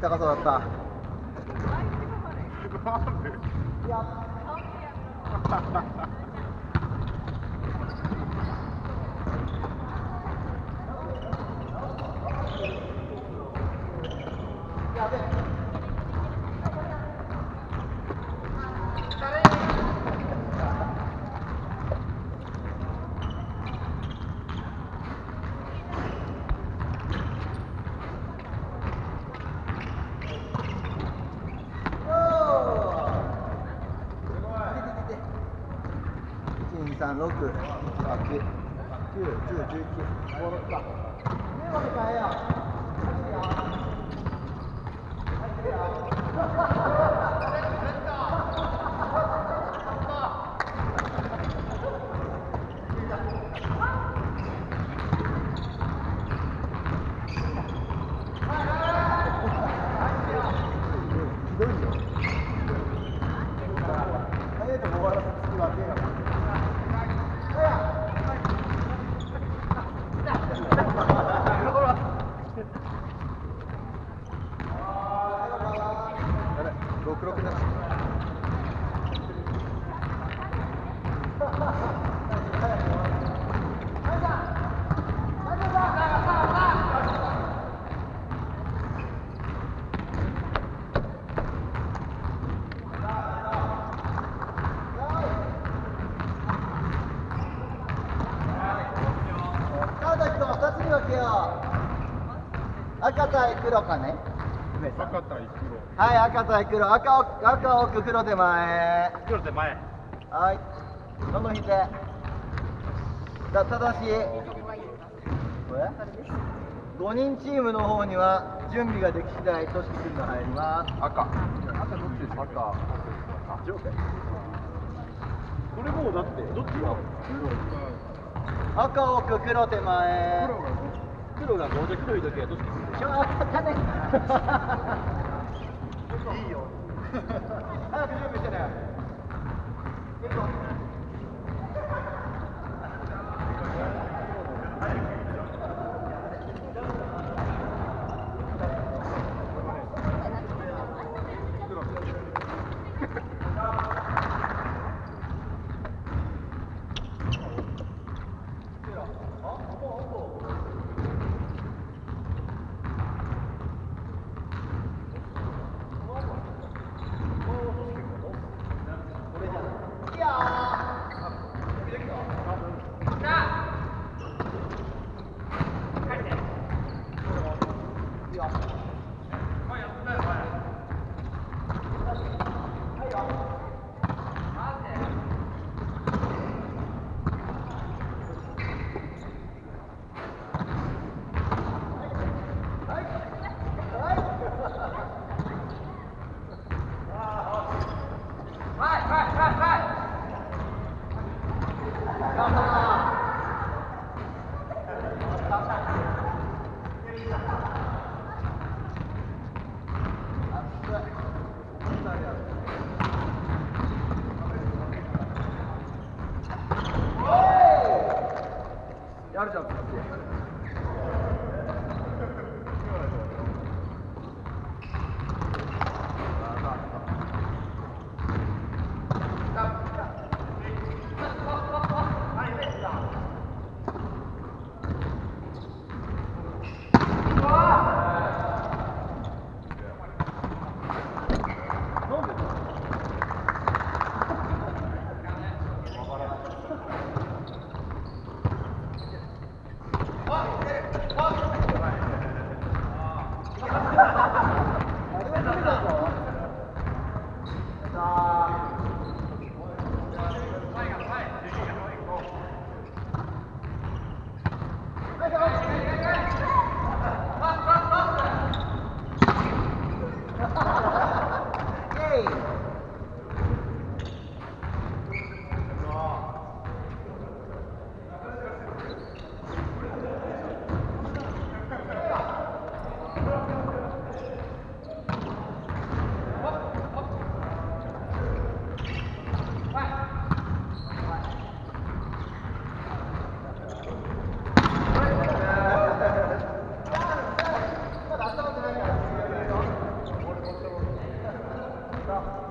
高そうだった。やべえ三六八九九十十一戻った目分けたらええやん入ってるよひどいよ。早いとこ終わらせつきはけや。六六だ。川崎君二つに分けよう。赤対黒かね。赤対黒。はい、赤対黒、赤奥、赤奥、黒手前。黒手前。はい。どの引いて。だ、ただし。これ？五人チームの方には準備ができ次第、としき君が入ります。赤。赤どっちですか？赤。あ、上下。これもうだってどっちが。赤奥、黒手前。黒がどうで黒い時はどっちですか。ちょっとね。いいよ。早く準備してね。了。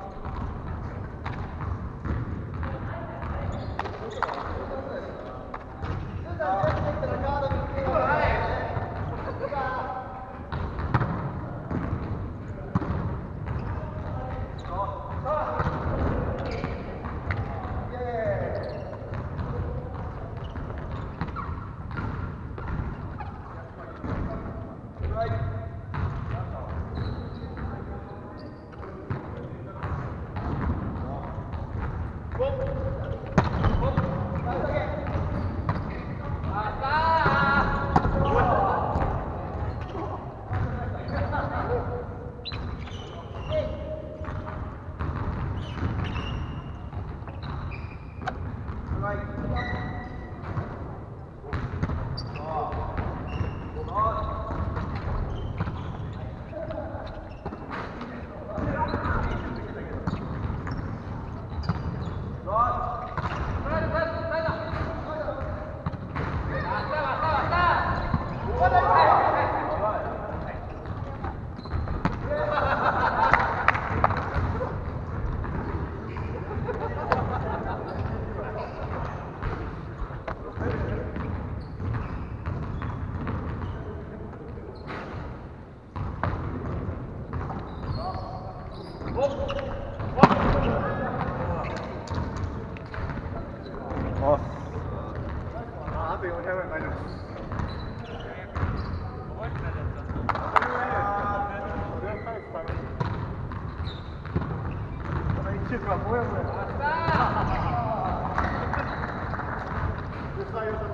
Sai, sai,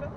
sai.